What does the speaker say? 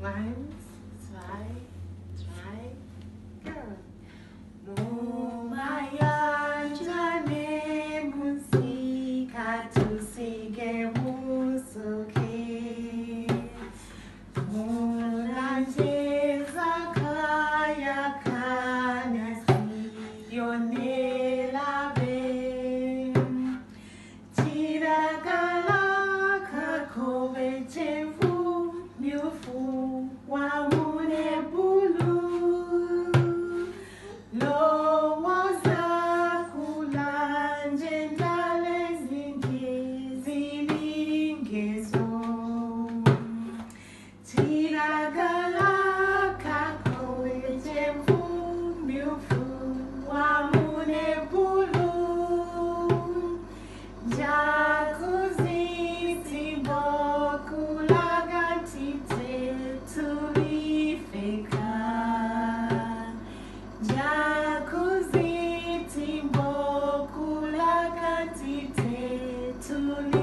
Eins, zwei, drei, go. Mumayanja ne musika tusige musuke. Munanjeza kaya kana siyonela Kulaga tite tulifika.